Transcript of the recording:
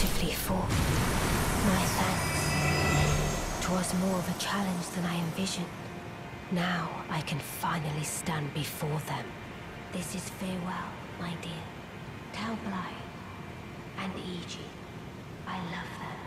beautifully fought. My thanks. Twas more of a challenge than I envisioned. Now I can finally stand before them. This is farewell, my dear. Tell Bly and Eiji I love them.